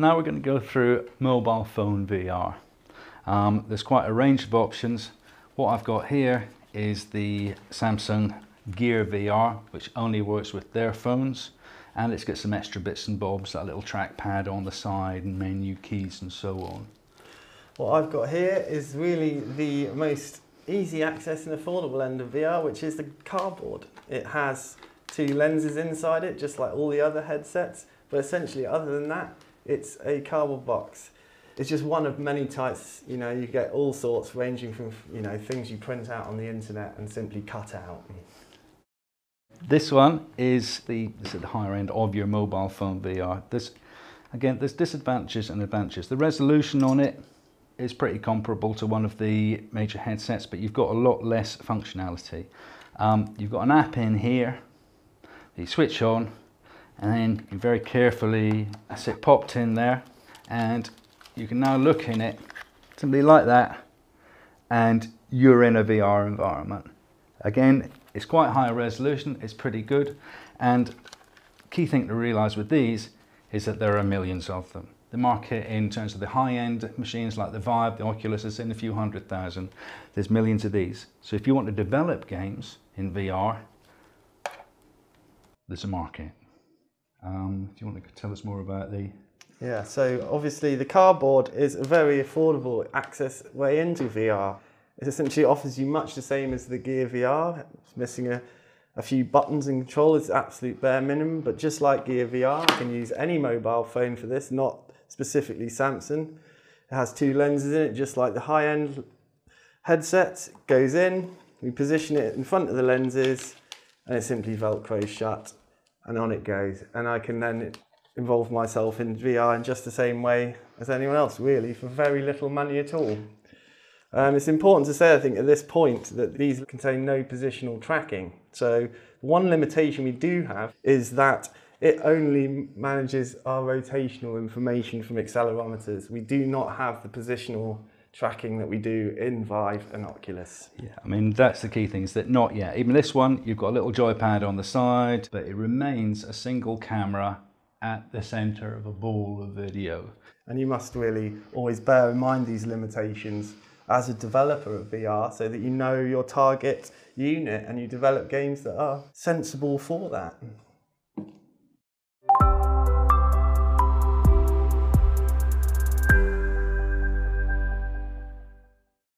Now we're going to go through mobile phone VR. Um, there's quite a range of options. What I've got here is the Samsung Gear VR, which only works with their phones. And it's got some extra bits and bobs, that little trackpad on the side and menu keys and so on. What I've got here is really the most easy access and affordable end of VR, which is the cardboard. It has two lenses inside it, just like all the other headsets, but essentially other than that, it's a cardboard box. It's just one of many types, you know, you get all sorts ranging from, you know, things you print out on the internet and simply cut out. This one is the, is the higher end of your mobile phone VR. This, again, there's disadvantages and advantages. The resolution on it is pretty comparable to one of the major headsets, but you've got a lot less functionality. Um, you've got an app in here, you switch on, and then very carefully, as it popped in there, and you can now look in it, simply like that, and you're in a VR environment. Again, it's quite high resolution, it's pretty good, and key thing to realize with these is that there are millions of them. The market in terms of the high-end machines like the Vive, the Oculus is in a few hundred thousand. There's millions of these. So if you want to develop games in VR, there's a market. Um, do you want to tell us more about the... Yeah, so obviously the cardboard is a very affordable access way into VR. It essentially offers you much the same as the Gear VR. It's missing a, a few buttons and controllers, absolute bare minimum, but just like Gear VR, you can use any mobile phone for this, not specifically Samsung. It has two lenses in it, just like the high-end headset. Goes in, we position it in front of the lenses, and it simply velcros shut, and on it goes. And I can then involve myself in VR in just the same way as anyone else, really, for very little money at all. Um, it's important to say, I think, at this point that these contain no positional tracking. So one limitation we do have is that it only manages our rotational information from accelerometers. We do not have the positional tracking that we do in Vive and Oculus. Yeah, I mean, that's the key thing is that not yet. Even this one, you've got a little joypad on the side, but it remains a single camera at the center of a ball of video. And you must really always bear in mind these limitations as a developer of VR so that you know your target unit and you develop games that are sensible for that.